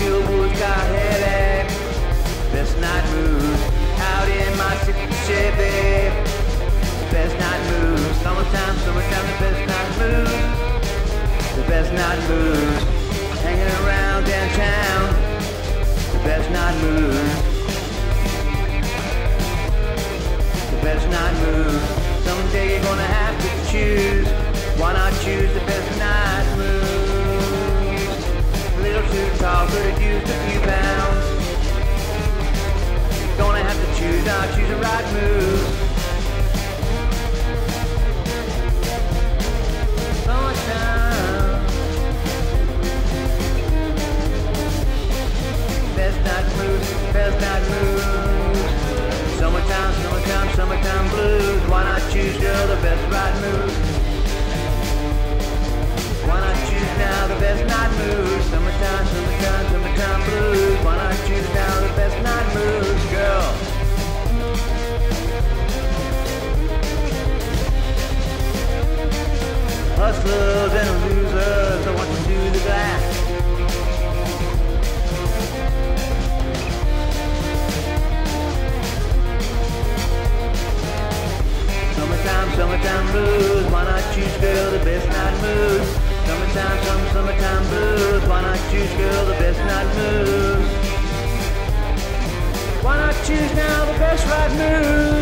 past the got headache. Best night moves out in my '60 Chevy. Best night moves, summertime, summertime, the best night moves. The best night moves, hanging around downtown. The best night moves. The best night moves. Someday you're gonna have to choose. Why not choose the best choose, the best right move? Why not choose now the best night moves? Summertime, summertime, summertime blues. Why not choose now the best night moves, girl? Hustlers and Summertime, summertime blues. Why not choose, girl, the best night moves? Summertime, some summertime blues. Why not choose, girl, the best night moves? Why not choose now the best right moves?